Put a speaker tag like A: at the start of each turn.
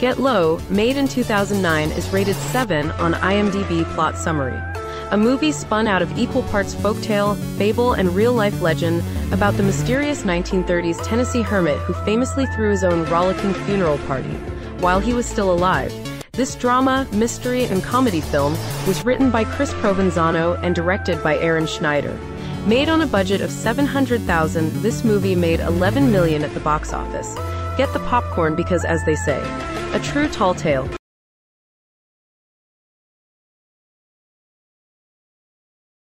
A: Get Low, made in 2009, is rated 7 on IMDb Plot Summary. A movie spun out of equal parts folktale, fable, and real life legend about the mysterious 1930s Tennessee hermit who famously threw his own rollicking funeral party while he was still alive. This drama, mystery, and comedy film was written by Chris Provenzano and directed by Aaron Schneider. Made on a budget of 700,000, this movie made 11 million at the box office. Get the popcorn because as they say, a true tall tale